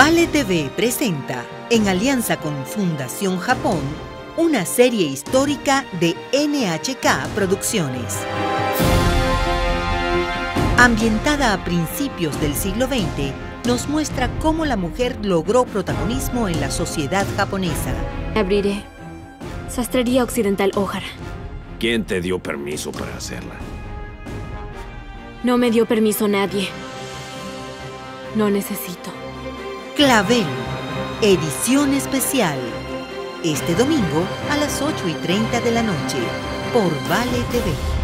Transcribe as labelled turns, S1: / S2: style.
S1: Vale TV presenta, en alianza con Fundación Japón, una serie histórica de NHK Producciones. Ambientada a principios del siglo XX, nos muestra cómo la mujer logró protagonismo en la sociedad japonesa.
S2: Abriré Sastrería Occidental Ojara.
S3: ¿Quién te dio permiso para hacerla?
S2: No me dio permiso nadie. No necesito.
S1: Clavel, edición especial. Este domingo a las 8 y 30 de la noche por Vale TV.